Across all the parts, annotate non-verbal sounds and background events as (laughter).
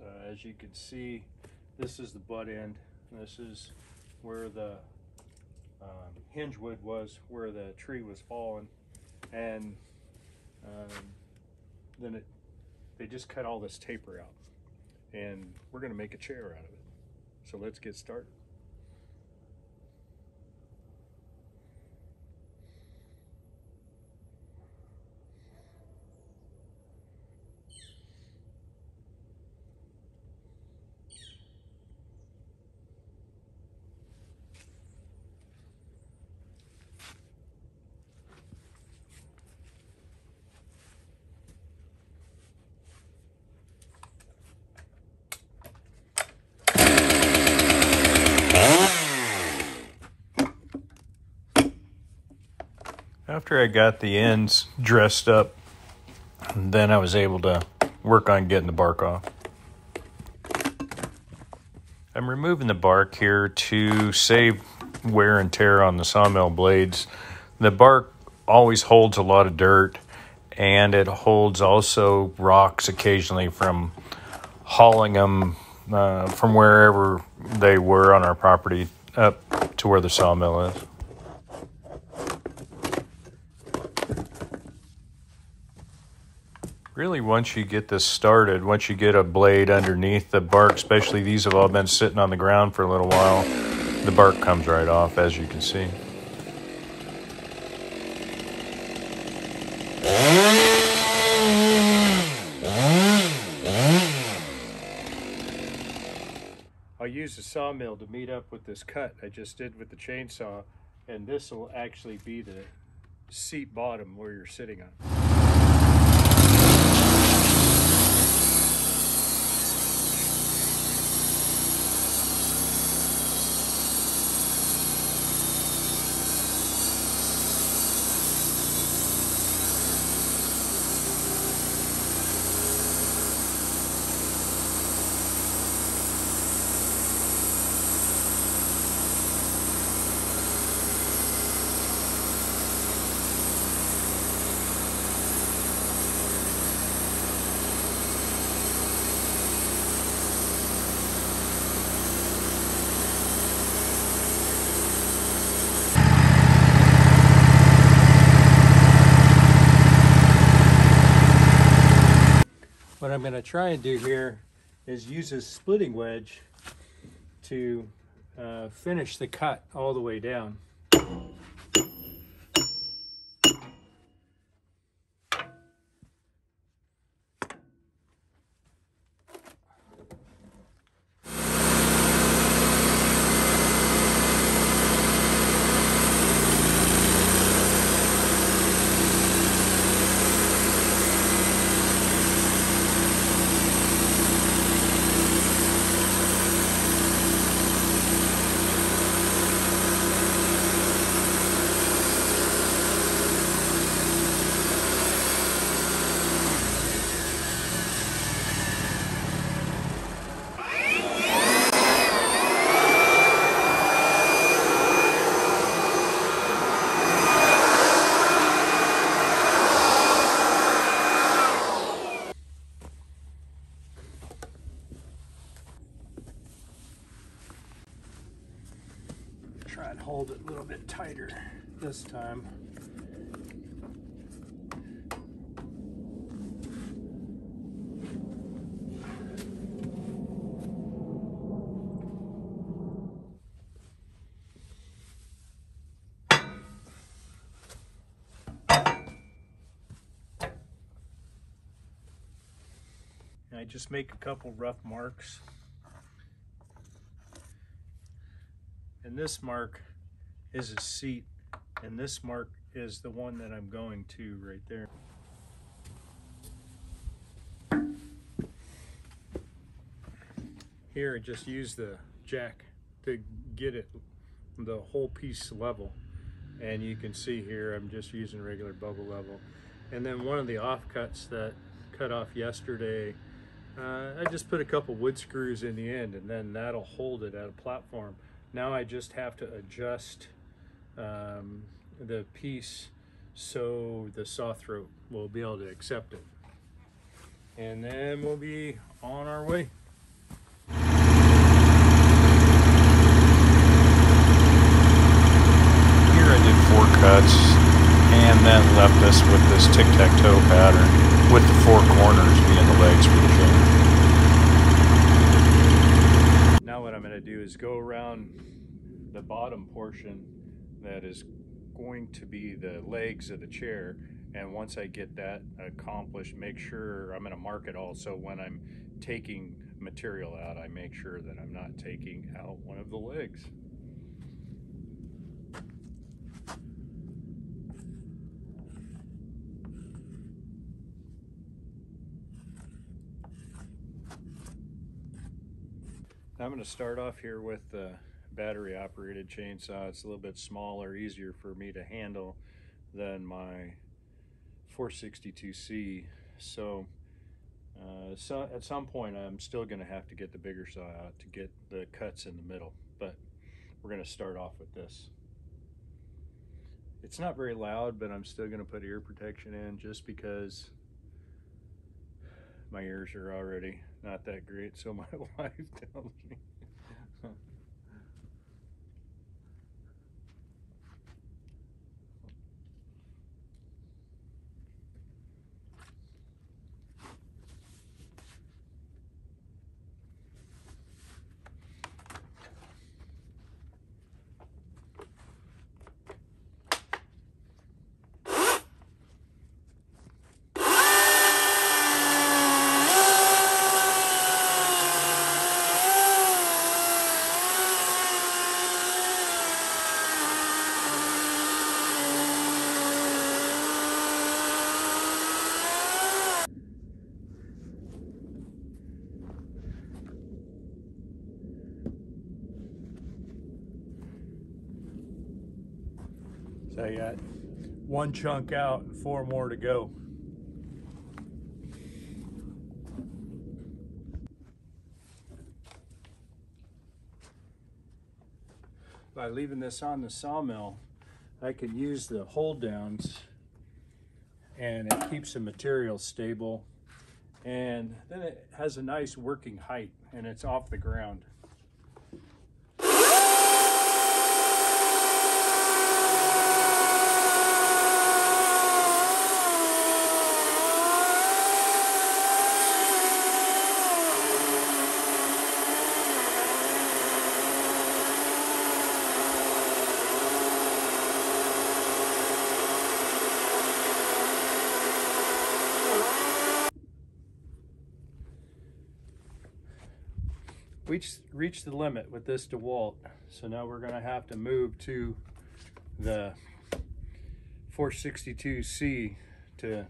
Uh, as you can see, this is the butt end. This is where the um, hinge wood was, where the tree was falling, and um, then it they just cut all this taper out, and we're gonna make a chair out of it. So let's get started. After I got the ends dressed up, then I was able to work on getting the bark off. I'm removing the bark here to save wear and tear on the sawmill blades. The bark always holds a lot of dirt and it holds also rocks occasionally from hauling them uh, from wherever they were on our property up to where the sawmill is. Really, once you get this started, once you get a blade underneath the bark, especially these have all been sitting on the ground for a little while, the bark comes right off, as you can see. I'll use the sawmill to meet up with this cut I just did with the chainsaw, and this will actually be the seat bottom where you're sitting on. I'm going to try and do here is use a splitting wedge to uh, finish the cut all the way down. try and hold it a little bit tighter this time. I just make a couple rough marks and this mark is a seat and this mark is the one that I'm going to right there. Here I just use the jack to get it the whole piece level. And you can see here I'm just using regular bubble level. And then one of the offcuts that cut off yesterday uh, I just put a couple wood screws in the end and then that'll hold it at a platform. Now I just have to adjust um, the piece so the saw throat will be able to accept it. and then we'll be on our way. Here I did four cuts and then left us with this tic-tac-toe pattern with the four corners being the legs for the chain. Now what I'm going to do is go around the bottom portion that is going to be the legs of the chair and once I get that accomplished make sure I'm going to mark it all so when I'm taking material out I make sure that I'm not taking out one of the legs. I'm going to start off here with the battery operated chainsaw. It's a little bit smaller, easier for me to handle than my 462C. So, uh, so at some point I'm still going to have to get the bigger saw out to get the cuts in the middle. But we're going to start off with this. It's not very loud, but I'm still going to put ear protection in just because my ears are already not that great, so my (laughs) wife tells me. So I got one chunk out and four more to go. By leaving this on the sawmill, I can use the hold downs and it keeps the material stable and then it has a nice working height and it's off the ground. Reached reached the limit with this DeWalt. So now we're gonna have to move to the 462C to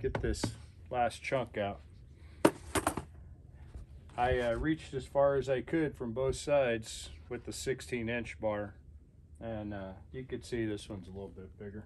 get this last chunk out. I uh, reached as far as I could from both sides with the 16 inch bar and uh, you could see this one's a little bit bigger.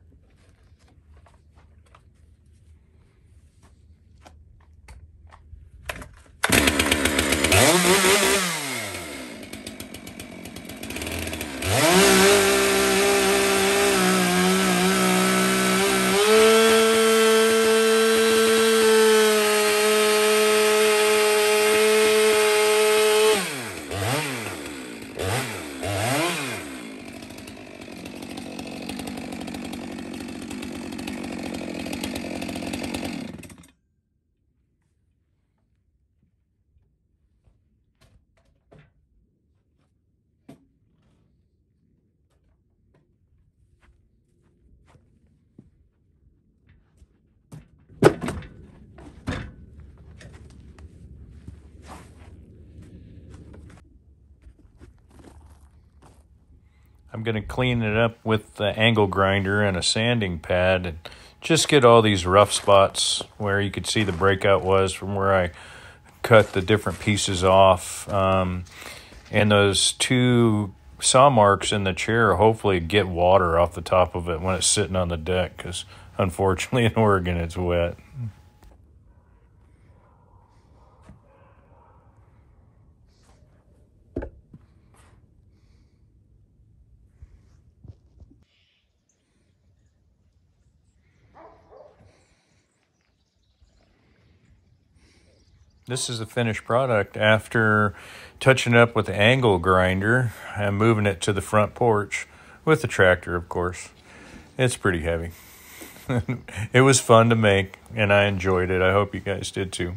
I'm going to clean it up with the angle grinder and a sanding pad and just get all these rough spots where you could see the breakout was from where I cut the different pieces off. Um, and those two saw marks in the chair hopefully get water off the top of it when it's sitting on the deck because unfortunately (laughs) in Oregon it's wet. This is the finished product after touching up with the angle grinder and moving it to the front porch with the tractor, of course. It's pretty heavy. (laughs) it was fun to make and I enjoyed it. I hope you guys did too.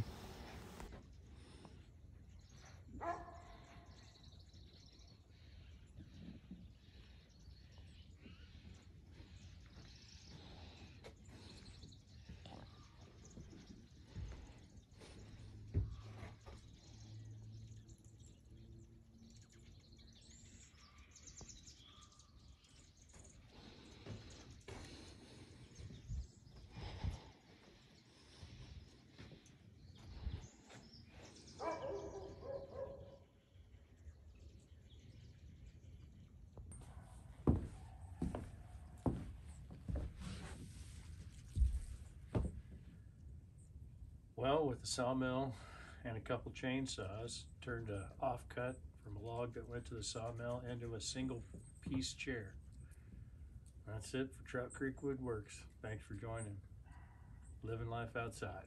Well, with the sawmill and a couple chainsaws, turned a offcut from a log that went to the sawmill into a single piece chair. That's it for Trout Creek Woodworks. Thanks for joining. Living life outside.